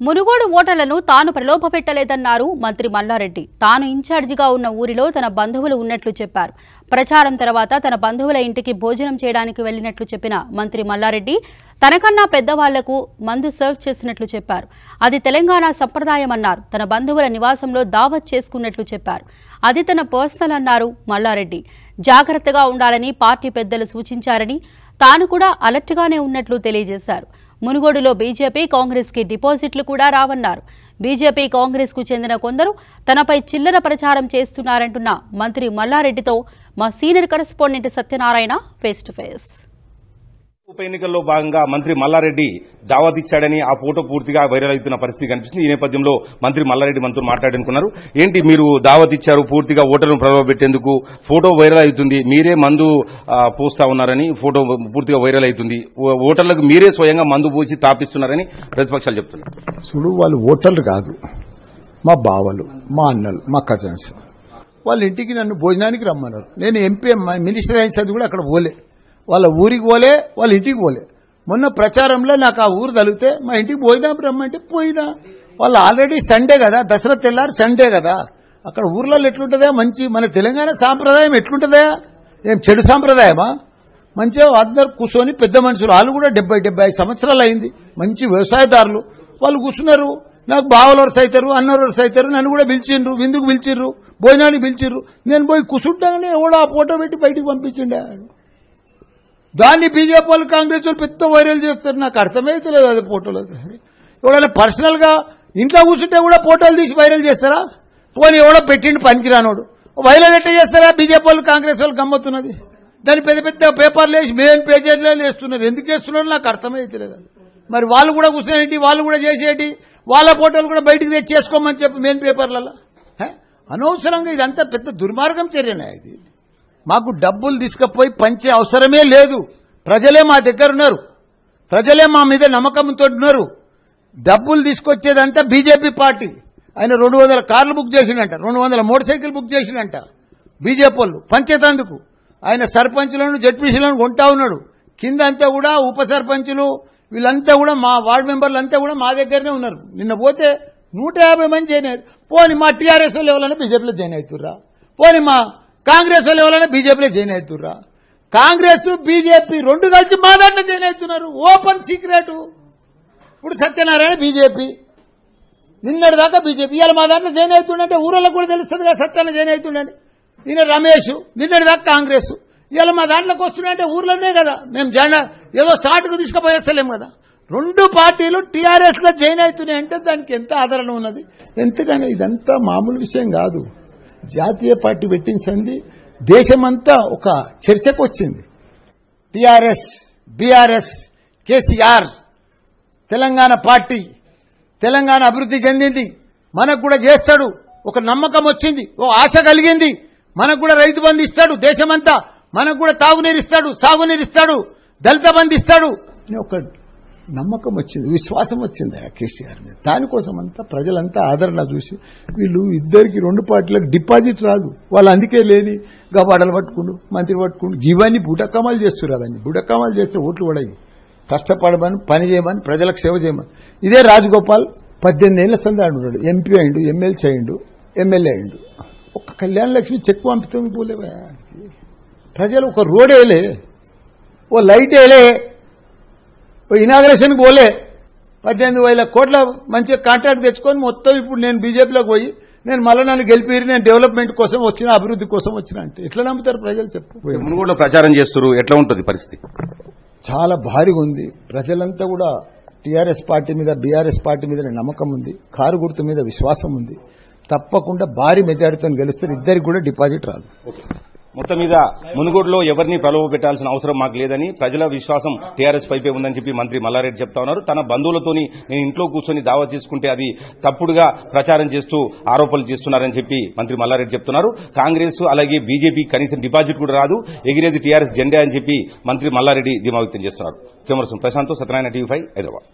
మునుగోడు ఓటర్లను తాను ప్రలోభపెట్టలేదన్నారు మంత్రి మల్లారెడ్డి. తాను ఇన్ఛార్జిగా ఉన్న ఊరిలో తన బంధువులు ఉన్నట్లు చెప్పారు. ప్రచారం తర్వాత తన బంధువుల ఇంటికి భోజనం చేయడానికి వెళ్ళినట్లు చెప్పిన మంత్రి మల్లారెడ్డి తనకన్నా పెద్దవాళ్ళకు మందు సర్వ్ చేసినట్లు చెప్పారు. అది తెలంగాణ సంప్రదాయమన్నారు. తన బంధువుల నివాసంలో దావత్ చేసుకున్నట్లు చెప్పారు. అది తన పర్సనల్ అన్నారు మల్లారెడ్డి. జాగ్రత్తగా ఉండాలని పార్టీ పెద్దలు సూచించారని తాను కూడా అలర్ట్గానే ఉన్నట్లు తెలియజేశారు. మునుగోడులో బీజేపీ కాంగ్రెస్కి డిపాజిట్లు కూడా రావన్నారు. బీజేపీ కాంగ్రెస్కు చెందిన కొందరు తనపై చిల్లర ప్రచారం చేస్తున్నారంటున్న మంత్రి మల్లారెడ్డితో మా senior correspondent Satyanarayana face to face. ఉప ఎన్నికల్లో భాగంగా మంత్రి మల్లారెడ్డి దావత్ ఇచ్చాడని ఆ ఫోటో పూర్తిగా వైరల్ అవుతున్న పరిస్థితి కనిపిస్తుంది. ఈ నేపథ్యంలో మంత్రి మల్లారెడ్డి మంత్రులు మాట్లాడనుకున్నారు ఏంటి మీరు దావత్ ఇచ్చారు? పూర్తిగా ఓటర్లను ప్రభావపెట్టేందుకు ఫోటో వైరల్ అవుతుంది. మీరే మందు పోస్తా ఉన్నారని ఫోటో పూర్తిగా వైరల్ అవుతుంది. ఓటర్లకు మీరే స్వయంగా మందు పోసి తాపిస్తున్నారని ప్రతిపక్షాలు చెప్తున్నారు చూడు వాళ్ళు ఓటర్లు కాదు. మా బావలు మా అన్నలు మా కజన్స్. వాళ్ళ ఇంటికి నన్ను భోజనానికి రమ్మన్నారు. నేను ఎంపీ మినిస్టర్ అయిన చదివి కూడా అక్కడ పోలే. వాళ్ళ ఊరికి పోలే వాళ్ళ ఇంటికి పోలే. మొన్న ప్రచారంలో నాకు ఆ ఊరు తలిగితే మా ఇంటికి పోయినా రమ్మంటే పోయినా. వాళ్ళు ఆల్రెడీ సండే కదా దసరా తెల్లారి సండే కదా. అక్కడ ఊర్లలో ఎట్లుంటుందా మంచి మన తెలంగాణ సాంప్రదాయం ఎట్లుంటుందా ఏం చెడు సాంప్రదాయమా? మంచిగా అందరు కూర్చొని పెద్ద మనుషులు వాళ్ళు కూడా డెబ్బై డెబ్బై సంవత్సరాలు అయింది. మంచి వ్యవసాయదారులు. వాళ్ళు కూర్చున్నారు. నాకు బావలవరస అవుతారు అన్నవరస అవుతారు నన్ను కూడా పిలిచిండ్రు విందుకు పిలిచిర్రు భోజనానికి పిలిచిర్రు నేను పోయి కూర్చుంటాగానే ఎవడో ఆ ఫోటో పెట్టి బయటికి పంపించిండే. దాన్ని బీజేపీ వాళ్ళు కాంగ్రెస్ వాళ్ళు పెద్ద వైరల్ చేస్తారు. నాకు అర్థమైతలేదు అది ఫోటోలు. ఎవడైనా పర్సనల్గా ఇంట్లో కూర్చుంటే కూడా ఫోటోలు తీసి వైరల్ చేస్తారా? పోనీ ఎవడో పెట్టిండి పనికిరానోడు. వైరల్ ఎట్లా చేస్తారా? బీజేపీ వాళ్ళు కాంగ్రెస్ వాళ్ళు గమ్మతున్నది దాన్ని పెద్ద పెద్ద పేపర్లు వేసి మెయిన్ పేజీలో వేస్తున్నారు. ఎందుకు వేస్తున్నారు నాకు అర్థమైతే లేదు మరి వాళ్ళు కూడా కూర్చునేటి వాళ్ళు కూడా చేసేటి వాళ్ళ ఫోటోలు కూడా బయటకు తెచ్చేసుకోమని చెప్పి మెయిన్ పేపర్లలో. అనవసరంగా ఇదంతా పెద్ద దుర్మార్గం చర్యనే ఇది. మాకు డబ్బులు తీసుకుపోయి పంచే అవసరమే లేదు. ప్రజలే మా దగ్గర ఉన్నారు. ప్రజలే మా మీద నమ్మకంతో ఉన్నారు. డబ్బులు తీసుకొచ్చేదంతా బీజేపీ పార్టీ. ఆయన రెండు వందల కార్లు బుక్ చేసిండంట. రెండు వందల మోటార్ సైకిల్ బుక్ చేసిండంట. బీజేపీ వాళ్ళు పంచేతందుకు. ఆయన సర్పంచ్లను జడ్పీసీలను కొంటా ఉన్నాడు. కింద అంతా కూడా ఉప సర్పంచులు వీళ్ళంతా కూడా మా వార్డు మెంబర్లు అంతా కూడా మా దగ్గరనే ఉన్నారు. నిన్న పోతే నూట యాభై మంది జాయిన్ అయ్యారు. పోని మా టీఆర్ఎస్ వాళ్ళు ఎవరైనా బీజేపీలో జాయిన్ అవుతుర్రా? పోని మా కాంగ్రెస్ వాళ్ళు ఎవరైనా బీజేపీలో జాయిన్ అవుతుర్రా కాంగ్రెస్ బీజేపీ రెండు కలిసి మా దాంట్లో జాయిన్ అవుతున్నారు. Open secret. ఇప్పుడు సత్యనారాయణ బీజేపీ. నిన్నటి దాకా బీజేపీ. ఇవాళ మా దాంట్లో జాయిన్ అవుతుండంటే ఊరలకు కూడా తెలుస్తుంది కదా సత్యాన జాయిన్ అవుతుండండి ఈయన రమేష్ నిన్నటి దాకా కాంగ్రెస్. ఇవాళ మా దాంట్లోకి వస్తున్నాయంటే ఊర్లోనే కదా. మేము జాయిన్ ఏదో షార్ట్కు తీసుకుపోయేస్తలేం కదా. రెండు పార్టీలు టీఆర్ఎస్లో జాయిన్ అవుతున్నాయి అంటే దానికి ఎంత ఆదరణ ఉన్నది? ఎంతగానో ఇదంతా మామూలు విషయం కాదు. జాతీయ పార్టీ పెట్టించింది. దేశమంతా ఒక చర్చకు వచ్చింది TRS BRS KCR Telangana party Telangana అభివృద్ధి చెందింది. మనకు కూడా చేస్తాడు. ఒక నమ్మకం వచ్చింది. ఓ ఆశ కలిగింది. మనకు కూడా రైతు బంధు ఇస్తాడు దేశమంతా. మనకు కూడా తాగునీరు ఇస్తాడు సాగునీరు ఇస్తాడు దళిత బంధు ఇస్తాడు. అని ఒక నమ్మకం వచ్చింది విశ్వాసం వచ్చింది ఆ కేసీఆర్ మీద. దానికోసం అంతా ప్రజలంతా ఆదరణ చూసి వీళ్ళు ఇద్దరికి రెండు పార్టీలకు డిపాజిట్ రాదు. వాళ్ళు అందుకే లేని గబాడలు పట్టుకుండు మంత్రి పట్టుకుండు ఇవన్నీ బుడకమాలు చేస్తున్నారు అవన్నీ. బుడకమాలు చేస్తే ఓట్లు పడవి కష్టపడమని పని చేయమని ప్రజలకు సేవ చేయమని. ఇదే రాజగోపాల్ పద్దెనిమిది ఏళ్ళ సందాడు ఉన్నాడు. ఎంపీ అయిండు ఎమ్మెల్సీ అయిండు ఎమ్మెల్యే అయిండు. ఒక్క కళ్యాణ లక్ష్మి చెక్ పంపుతుంది పోలేవా? ప్రజలు ఒక రోడ్ వేయలే. ఓ లైట్ వేయలే. ఇనాగ్రేషన్కి పోలే. పద్దెనిమిది వేల కోట్ల మంచిగా కాంట్రాక్ట్ తెచ్చుకొని మొత్తం ఇప్పుడు నేను బీజేపీలోకి పోయి నేను మళ్ళీ నన్ను గెలిపి నేను డెవలప్మెంట్ కోసం వచ్చిన అభివృద్ధి కోసం వచ్చిన అంటే ఎట్లా నమ్ముతారు ప్రజలు చెప్పు? మునుగోడులో ప్రచారం చేస్తారు. ఎట్లా ఉంటుంది పరిస్థితి? చాలా భారీగా ఉంది. ప్రజలంతా కూడా టీఆర్ఎస్ పార్టీ మీద బీఆర్ఎస్ పార్టీ మీద నమ్మకం ఉంది. కారు గుర్తు మీద విశ్వాసం ఉంది. తప్పకుండా భారీ మెజారిటీతో గెలుస్తారు. ఇద్దరికి కూడా డిపాజిట్ రాదు. మొత్తం మీద మునుగోడులో ఎవరిని ప్రలోభ పెట్టాల్సిన అవసరం మాకు లేదని ప్రజల విశ్వాసం టీఆర్ఎస్ పైపే ఉందని చెప్పి మంత్రి మల్లారెడ్డి చెప్తా ఉన్నారు. తన బంధువులతోని నేను ఇంట్లో కూర్చొని దావా చేసుకుంటే అది తప్పుడుగా ప్రచారం చేస్తూ ఆరోపణలు చేస్తున్నారని చెప్పి మంత్రి మల్లారెడ్డి చెప్తున్నారు. కాంగ్రెస్ అలాగే బీజేపీ కనీసం డిపాజిట్ కూడా రాదు. ఎగిరేది టీఆర్ఎస్ జెండా అని చెప్పి మంత్రి మల్లారెడ్డి ధీమా వ్యక్తం చేస్తున్నారు. Cameraman Prashanth Satyanarayana TV five Hyderabad.